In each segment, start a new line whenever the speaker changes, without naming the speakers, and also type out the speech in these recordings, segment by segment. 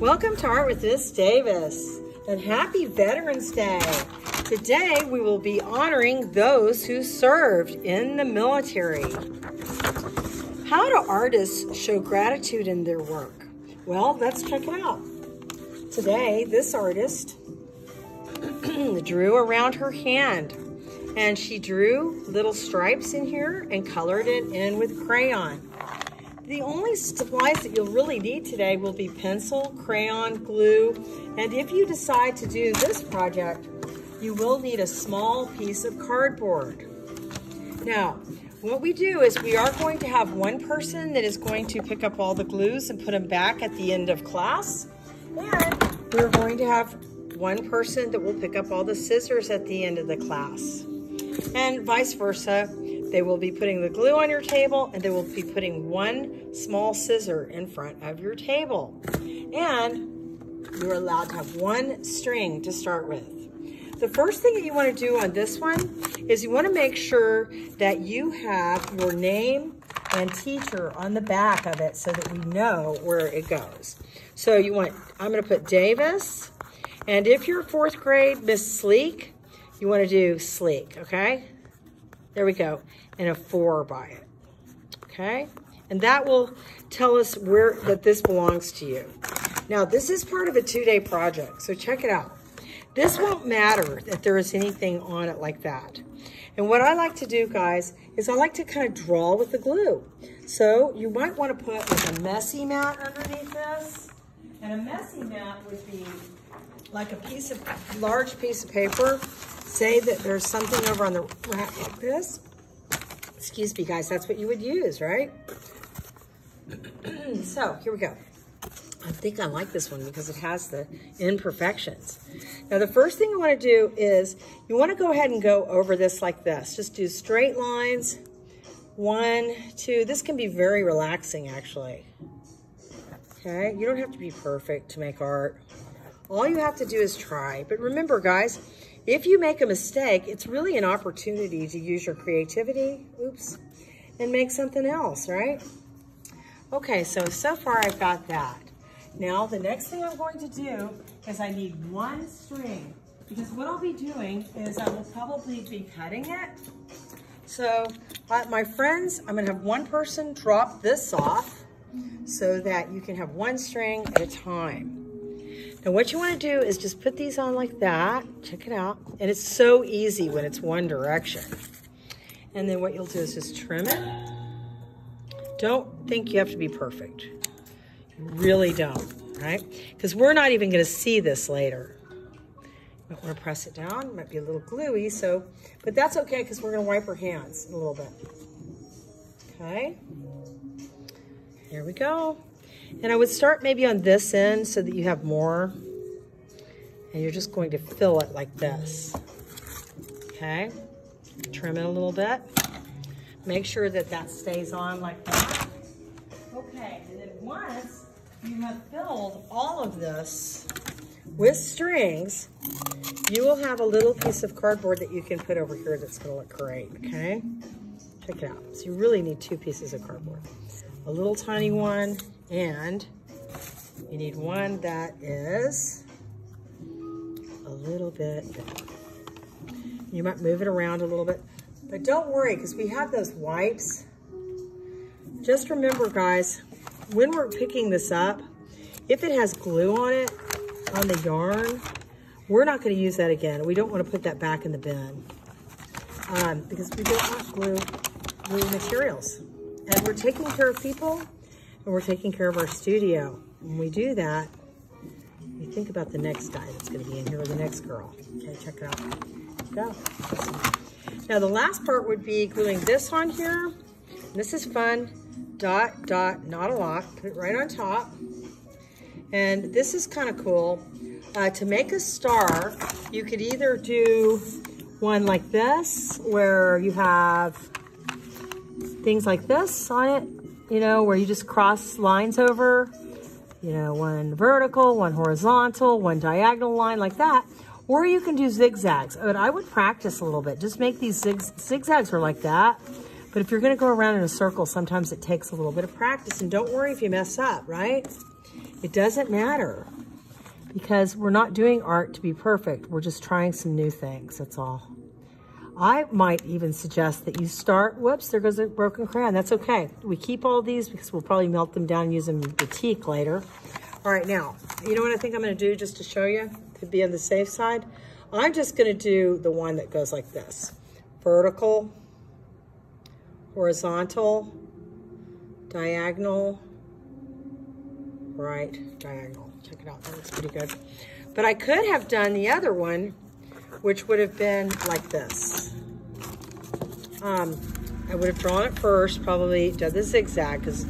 Welcome to Art with Miss Davis and happy Veterans Day. Today we will be honoring those who served in the military. How do artists show gratitude in their work? Well, let's check it out. Today, this artist drew around her hand and she drew little stripes in here and colored it in with crayon. The only supplies that you'll really need today will be pencil, crayon, glue, and if you decide to do this project, you will need a small piece of cardboard. Now, what we do is we are going to have one person that is going to pick up all the glues and put them back at the end of class. And we're going to have one person that will pick up all the scissors at the end of the class. And vice versa. They will be putting the glue on your table and they will be putting one small scissor in front of your table. And you're allowed to have one string to start with. The first thing that you want to do on this one is you want to make sure that you have your name and teacher on the back of it so that we know where it goes. So you want, I'm going to put Davis. And if you're fourth grade, Miss Sleek, you want to do Sleek, okay? There we go. And a four by it. Okay? And that will tell us where that this belongs to you. Now, this is part of a two-day project, so check it out. This won't matter that there is anything on it like that. And what I like to do, guys, is I like to kind of draw with the glue. So you might want to put like a messy mat underneath this. And a messy mat would be like a piece of, large piece of paper say that there's something over on the rack like this. Excuse me, guys, that's what you would use, right? so here we go. I think I like this one because it has the imperfections. Now the first thing you want to do is you want to go ahead and go over this like this. Just do straight lines. One, two. This can be very relaxing actually. Okay, you don't have to be perfect to make art. All you have to do is try. But remember guys, if you make a mistake, it's really an opportunity to use your creativity, oops, and make something else, right? Okay, so, so far I've got that. Now, the next thing I'm going to do is I need one string because what I'll be doing is I will probably be cutting it. So, uh, my friends, I'm gonna have one person drop this off so that you can have one string at a time. Now what you want to do is just put these on like that. Check it out. And it's so easy when it's one direction. And then what you'll do is just trim it. Don't think you have to be perfect. You really don't, right? Because we're not even going to see this later. You might want to press it down. It might be a little gluey, so, but that's okay because we're going to wipe our hands a little bit. Okay. Here we go. And I would start maybe on this end so that you have more. And you're just going to fill it like this. Okay? Trim it a little bit. Make sure that that stays on like that. Okay, and then once you have filled all of this with strings, you will have a little piece of cardboard that you can put over here that's gonna look great, okay? Check it out. So you really need two pieces of cardboard. A little tiny one and you need one that is a little bit You might move it around a little bit, but don't worry because we have those wipes. Just remember guys, when we're picking this up, if it has glue on it, on the yarn, we're not going to use that again. We don't want to put that back in the bin um, because we don't want glue, glue materials. And we're taking care of people and we're taking care of our studio. When we do that, we think about the next guy that's gonna be in here, or the next girl. Okay, check it out. Go. Now the last part would be gluing this on here. This is fun. Dot, dot, not a lot. Put it right on top. And this is kind of cool. Uh, to make a star, you could either do one like this, where you have things like this on it, you know, where you just cross lines over, you know, one vertical, one horizontal, one diagonal line like that. Or you can do zigzags. But I would practice a little bit. Just make these zig zigzags are like that. But if you're going to go around in a circle, sometimes it takes a little bit of practice. And don't worry if you mess up, right? It doesn't matter because we're not doing art to be perfect. We're just trying some new things, that's all. I might even suggest that you start, whoops, there goes a broken crayon. That's okay. We keep all these because we'll probably melt them down and use them in batik later. All right, now, you know what I think I'm gonna do just to show you, to be on the safe side? I'm just gonna do the one that goes like this. Vertical, horizontal, diagonal, right, diagonal. Check it out, that looks pretty good. But I could have done the other one, which would have been like this. Um, I would have drawn it first, probably done the zigzag, because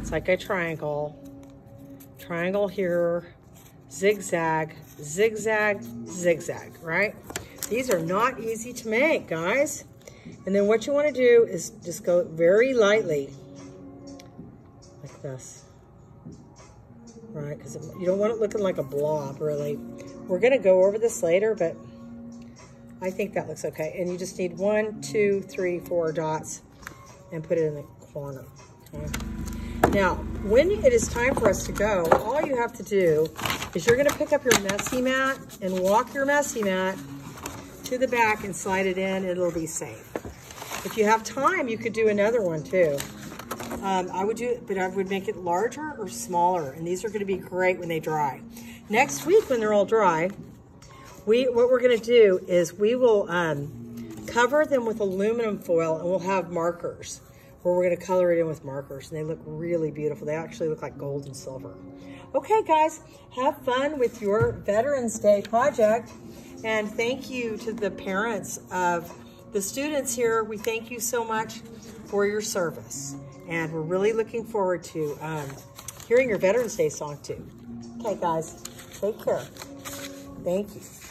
it's like a triangle. Triangle here, zigzag, zigzag, zigzag, right? These are not easy to make, guys. And then what you want to do is just go very lightly, like this. Right, because you don't want it looking like a blob, really. We're going to go over this later, but I think that looks okay. And you just need one, two, three, four dots and put it in the corner. Okay? Now, when it is time for us to go, all you have to do is you're gonna pick up your messy mat and walk your messy mat to the back and slide it in, it'll be safe. If you have time, you could do another one too. Um, I would do it, but I would make it larger or smaller, and these are gonna be great when they dry. Next week, when they're all dry, we what we're gonna do is we will um, cover them with aluminum foil and we'll have markers where we're gonna color it in with markers and they look really beautiful. They actually look like gold and silver. Okay guys, have fun with your Veterans Day project and thank you to the parents of the students here. We thank you so much for your service and we're really looking forward to um, hearing your Veterans Day song too. Okay guys, take care. Thank you.